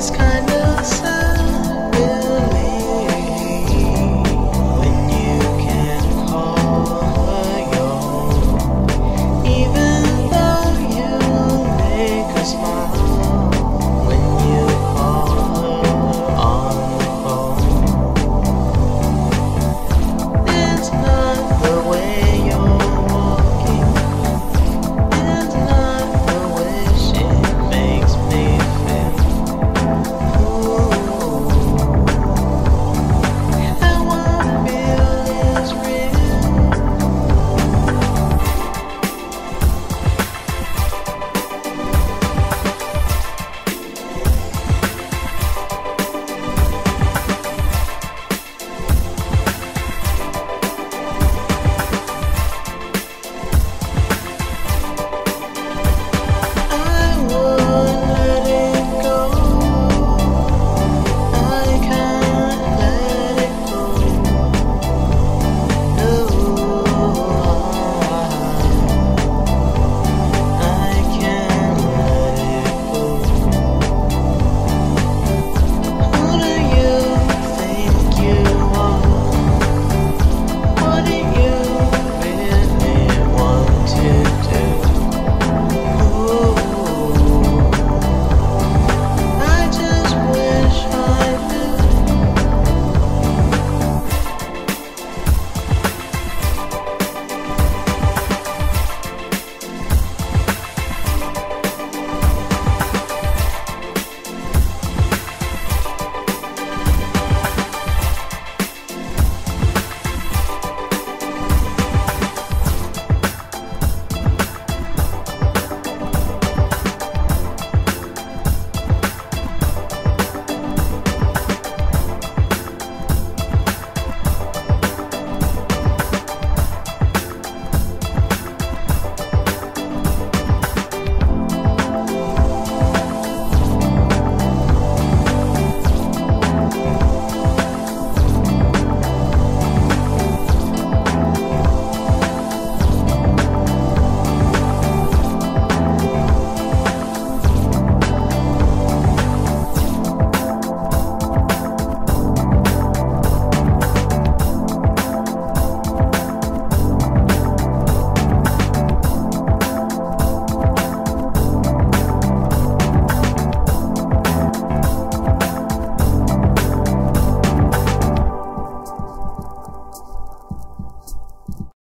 this kind of